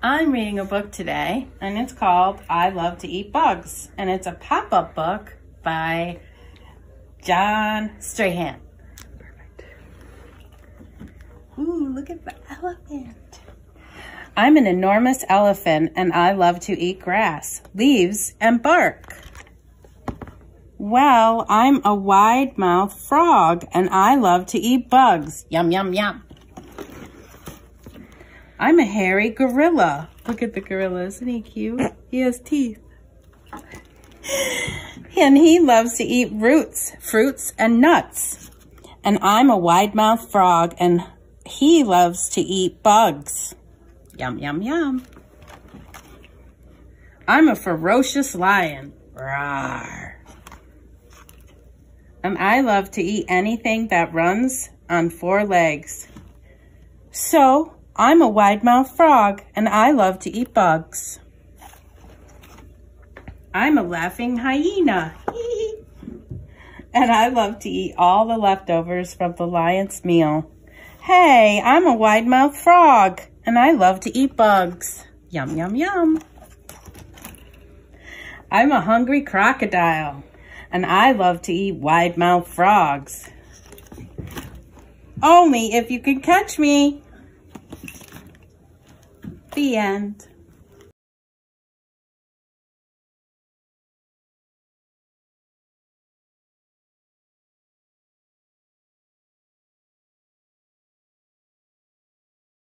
I'm reading a book today, and it's called I Love to Eat Bugs, and it's a pop up book by John Strahan. Perfect. Ooh, look at the elephant. I'm an enormous elephant, and I love to eat grass, leaves, and bark. Well, I'm a wide-mouthed frog, and I love to eat bugs. Yum, yum, yum. I'm a hairy gorilla. Look at the gorilla. Isn't he cute? He has teeth. And he loves to eat roots, fruits, and nuts. And I'm a wide-mouthed frog, and he loves to eat bugs. Yum, yum, yum. I'm a ferocious lion. Rawr. And I love to eat anything that runs on four legs. So, I'm a wide-mouthed frog, and I love to eat bugs. I'm a laughing hyena. and I love to eat all the leftovers from the lion's meal. Hey, I'm a wide-mouthed frog, and I love to eat bugs. Yum, yum, yum. I'm a hungry crocodile, and I love to eat wide-mouthed frogs. Only if you can catch me. The end.